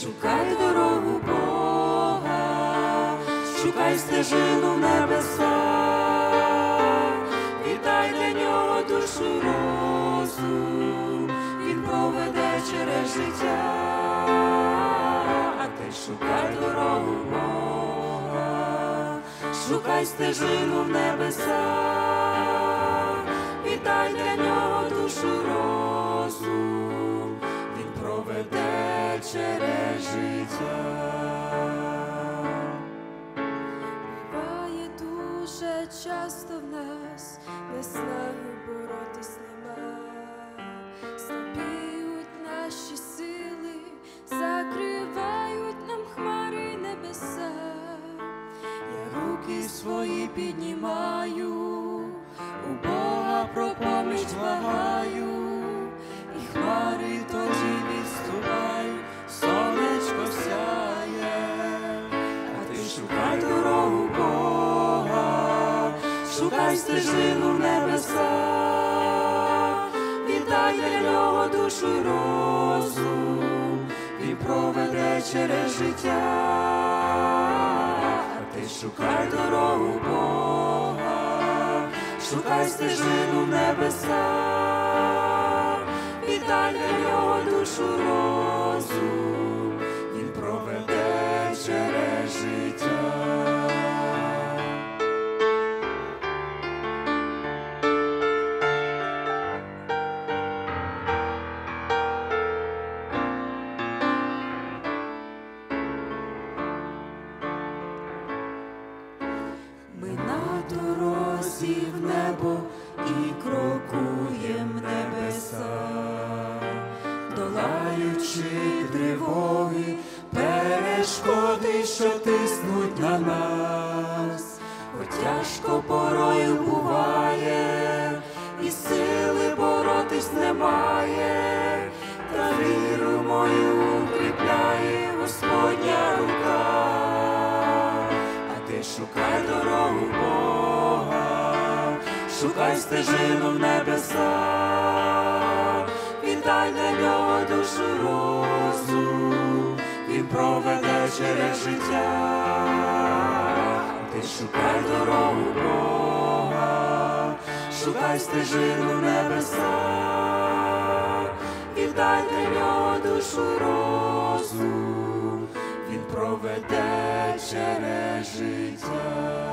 шукай дорогу Бога, шукай стежину в небеса, віддай для нього душу розум, він проведе через життя, а ти шукай дорогу Бога, шукай стежину в небеса, віддай для нього душу розум, він проведе через життя. Буває дуже часто в нас неснаги боротись нема, слабіють наші сили, закривають нам хмари небеса. Я руки свої піднімаю, у Бога про поміч благаю, шукай стежину небеса, віддай для нього душу розум, він проведе через життя. Ти шукай дорогу Бога, шукай стежину в небеса, віддай для нього душу розум, в небо і крокуєм небеса, долаючи тривоги, перешкоди, що тиснуть на нас, хоч тяжко порою буває, і сили боротись немає, та віру мою укріпляє Господня рука. Шукай дорогу Бога, шукай стежину в небеса, віддай для нього душу розум, він проведе через життя, ти шукай дорогу Бога, шукай стежину в небеса, віддай для нього душу розум, він проведе через життя.